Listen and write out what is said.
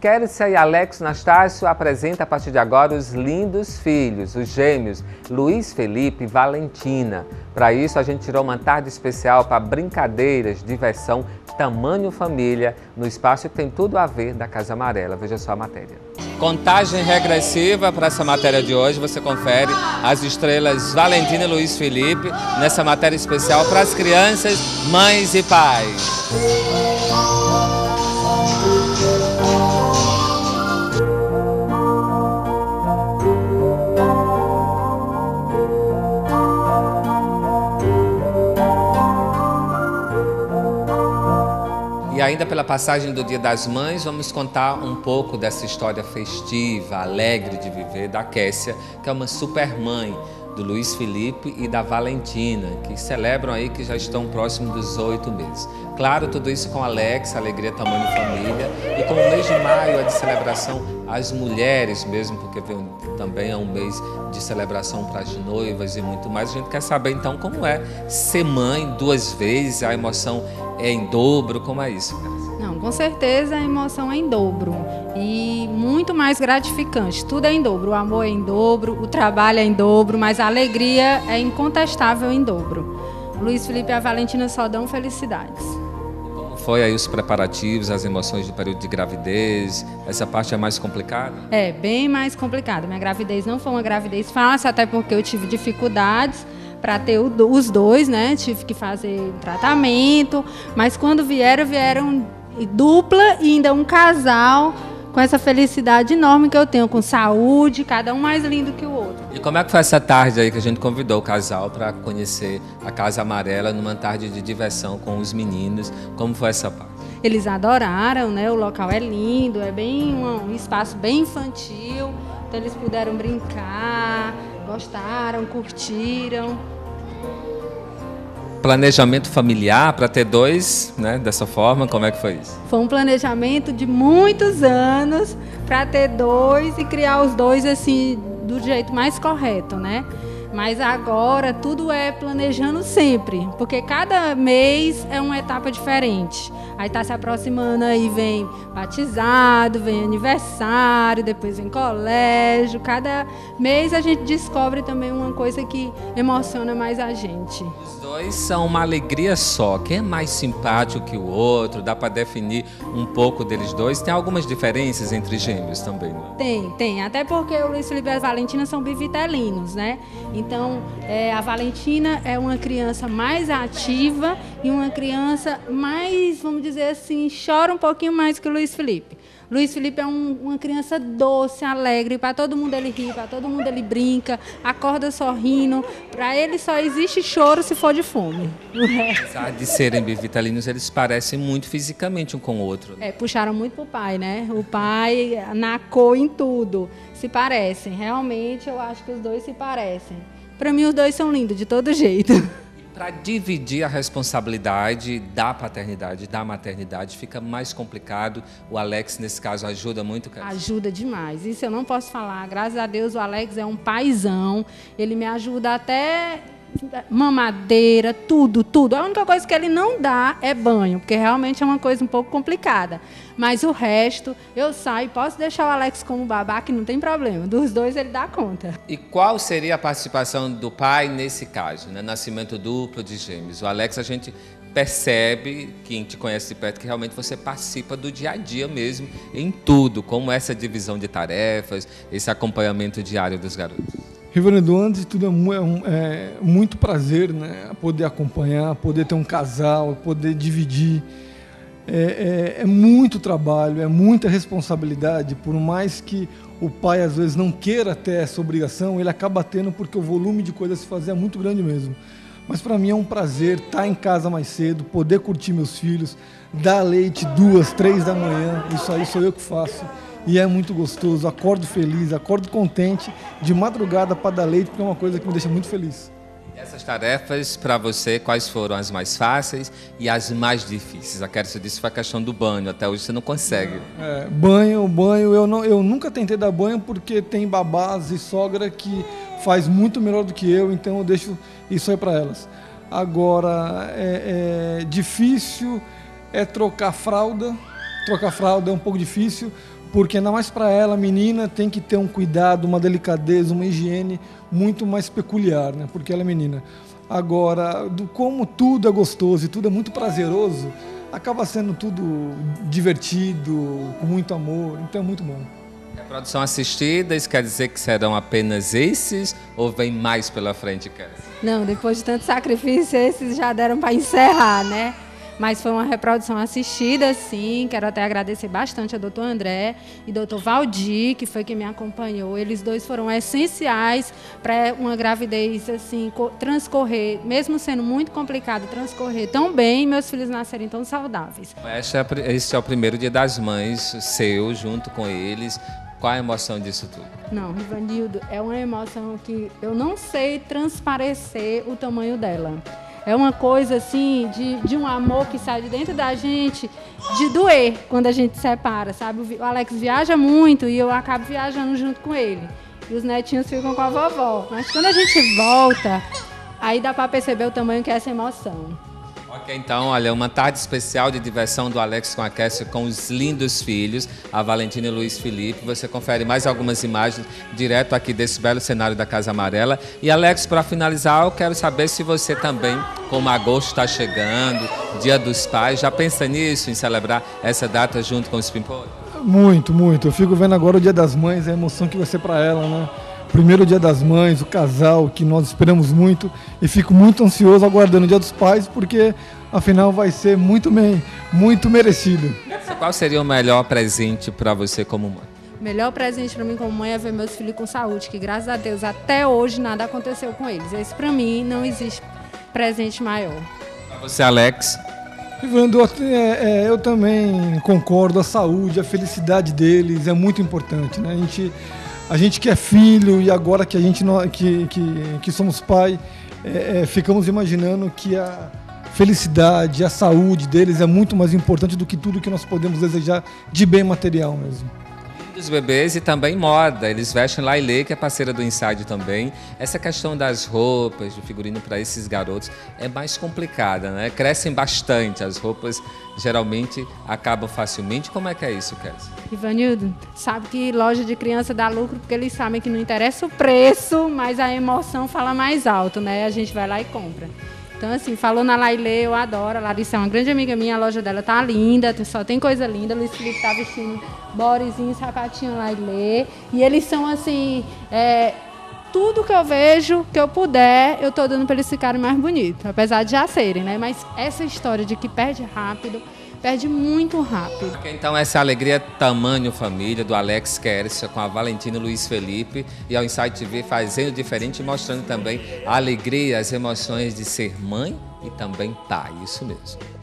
Kérissia e Alex Nastácio apresenta a partir de agora os lindos filhos, os gêmeos, Luiz Felipe e Valentina. Para isso, a gente tirou uma tarde especial para brincadeiras, diversão, tamanho família, no espaço que tem tudo a ver da Casa Amarela. Veja só a matéria. Contagem regressiva para essa matéria de hoje. Você confere as estrelas Valentina e Luiz Felipe nessa matéria especial para as crianças, mães e pais. Ainda pela passagem do Dia das Mães, vamos contar um pouco dessa história festiva, alegre de viver da Kessia, que é uma super mãe do Luiz Felipe e da Valentina, que celebram aí que já estão próximos dos oito meses. Claro, tudo isso com Alex, Alegria Tamanho Família, e como o mês de maio é de celebração às mulheres mesmo, porque também é um mês de celebração para as noivas e muito mais. A gente quer saber então como é ser mãe duas vezes, a emoção é em dobro, como é isso? Não, com certeza a emoção é em dobro e muito mais gratificante. Tudo é em dobro, o amor é em dobro, o trabalho é em dobro, mas a alegria é incontestável em dobro. Luiz Felipe e a Valentina só dão felicidades. Como foi aí os preparativos, as emoções do período de gravidez? Essa parte é mais complicada? É, bem mais complicada. Minha gravidez não foi uma gravidez fácil, até porque eu tive dificuldades para ter os dois, né? Tive que fazer tratamento, mas quando vieram, vieram dupla e ainda um casal com essa felicidade enorme que eu tenho, com saúde, cada um mais lindo que o outro. E como é que foi essa tarde aí que a gente convidou o casal para conhecer a Casa Amarela numa tarde de diversão com os meninos? Como foi essa parte? Eles adoraram, né? O local é lindo, é bem um, um espaço bem infantil, então eles puderam brincar, gostaram, curtiram planejamento familiar para ter dois, né, dessa forma? Como é que foi isso? Foi um planejamento de muitos anos para ter dois e criar os dois assim do jeito mais correto, né? Mas agora tudo é planejando sempre, porque cada mês é uma etapa diferente. Aí está se aproximando aí vem batizado, vem aniversário, depois vem colégio. Cada mês a gente descobre também uma coisa que emociona mais a gente. Os dois são uma alegria só. Quem é mais simpático que o outro? Dá para definir um pouco deles dois? Tem algumas diferenças entre gêmeos também, não? É? Tem, tem. Até porque o Luiz Felipe e a Valentina são bivitelinos, né? Então, é, a Valentina é uma criança mais ativa e uma criança mais, vamos dizer assim, chora um pouquinho mais que o Luiz Felipe. Luiz Felipe é um, uma criança doce, alegre, para todo mundo ele ri, para todo mundo ele brinca, acorda sorrindo. Para ele só existe choro se for de fome. Apesar de serem bivitalinos, eles parecem muito fisicamente um com o outro. É, puxaram muito pro pai, né? O pai nacou em tudo. Se parecem, realmente eu acho que os dois se parecem. Para mim os dois são lindos de todo jeito. para dividir a responsabilidade da paternidade, da maternidade, fica mais complicado. O Alex, nesse caso, ajuda muito, cara? Ajuda demais. Isso eu não posso falar. Graças a Deus, o Alex é um paizão. Ele me ajuda até mamadeira, tudo, tudo. A única coisa que ele não dá é banho, porque realmente é uma coisa um pouco complicada. Mas o resto, eu saio, posso deixar o Alex como babá, que não tem problema. Dos dois ele dá conta. E qual seria a participação do pai nesse caso, né? Nascimento duplo de gêmeos. O Alex, a gente percebe, quem te conhece de perto, que realmente você participa do dia a dia mesmo, em tudo, como essa divisão de tarefas, esse acompanhamento diário dos garotos. Reverendo, antes de tudo é, é, é, muito prazer, né? Poder acompanhar, poder ter um casal, poder dividir. É, é, é, muito trabalho, é muita responsabilidade. Por mais que o pai às vezes não queira ter essa obrigação, ele acaba tendo porque o volume de coisas a se fazer é muito grande mesmo. Mas para mim é um prazer estar em casa mais cedo, poder curtir meus filhos, dar leite duas, três da manhã. Isso aí sou eu que faço e é muito gostoso. Acordo feliz, acordo contente de madrugada para dar leite, porque é uma coisa que me deixa muito feliz. Essas tarefas, para você, quais foram as mais fáceis e as mais difíceis? A Kércia disse foi a questão do banho, até hoje você não consegue. É, banho, banho, eu, não, eu nunca tentei dar banho porque tem babás e sogra que faz muito melhor do que eu, então eu deixo isso aí para elas. Agora, é, é difícil é trocar fralda, trocar fralda é um pouco difícil, porque ainda mais para ela, a menina tem que ter um cuidado, uma delicadeza, uma higiene muito mais peculiar, né? Porque ela é menina. Agora, do como tudo é gostoso e tudo é muito prazeroso, acaba sendo tudo divertido, com muito amor, então é muito bom. Produção assistida, isso quer dizer que serão apenas esses ou vem mais pela frente, Kézia? Não, depois de tanto sacrifício, esses já deram para encerrar, né? Mas foi uma reprodução assistida, sim. Quero até agradecer bastante ao doutor André e doutor Valdir, que foi quem me acompanhou. Eles dois foram essenciais para uma gravidez assim transcorrer, mesmo sendo muito complicado, transcorrer tão bem e meus filhos nascerem tão saudáveis. Este é o primeiro dia das mães seu, junto com eles. Qual a emoção disso tudo? Não, Rivanildo, é uma emoção que eu não sei transparecer o tamanho dela. É uma coisa assim de, de um amor que sai de dentro da gente, de doer quando a gente separa, sabe? O Alex viaja muito e eu acabo viajando junto com ele. E os netinhos ficam com a vovó. Mas quando a gente volta, aí dá para perceber o tamanho que é essa emoção. Ok, então, olha, uma tarde especial de diversão do Alex com a Cassia com os lindos filhos, a Valentina e Luiz Felipe. Você confere mais algumas imagens direto aqui desse belo cenário da Casa Amarela. E Alex, para finalizar, eu quero saber se você também, como agosto está chegando, Dia dos Pais, já pensa nisso, em celebrar essa data junto com os Pimpolhos? Muito, muito. Eu fico vendo agora o Dia das Mães, a emoção que vai ser para ela, né? Primeiro dia das mães, o casal que nós esperamos muito e fico muito ansioso aguardando o dia dos pais porque afinal vai ser muito bem, muito merecido. Qual seria o melhor presente para você como mãe? O melhor presente para mim como mãe é ver meus filhos com saúde, que graças a Deus até hoje nada aconteceu com eles. Esse para mim não existe presente maior. Para você, Alex? Ivandro, é, é, eu também concordo. A saúde, a felicidade deles é muito importante. Né? A gente a gente que é filho e agora que a gente que, que, que somos pai, é, é, ficamos imaginando que a felicidade, a saúde deles é muito mais importante do que tudo que nós podemos desejar de bem material mesmo dos bebês e também moda. Eles vestem Lailê, que é parceira do Inside também. Essa questão das roupas, do figurino para esses garotos é mais complicada, né? Crescem bastante, as roupas geralmente acabam facilmente. Como é que é isso, Kézia? Ivanildo, sabe que loja de criança dá lucro porque eles sabem que não interessa o preço, mas a emoção fala mais alto, né? A gente vai lá e compra. Então, assim, falou na Lailê, eu adoro. A Larissa é uma grande amiga minha, a loja dela tá linda, só tem coisa linda. Luiz Felipe tá vestindo borezinho, sapatinho Lailê. E eles são, assim, é, tudo que eu vejo, que eu puder, eu tô dando para eles ficarem mais bonitos. Apesar de já serem, né? Mas essa história de que perde rápido, perde muito rápido. Então essa alegria tamanho família do Alex Kersia com a Valentina Luiz Felipe e ao Insight TV fazendo diferente, mostrando também a alegria, as emoções de ser mãe e também pai, isso mesmo.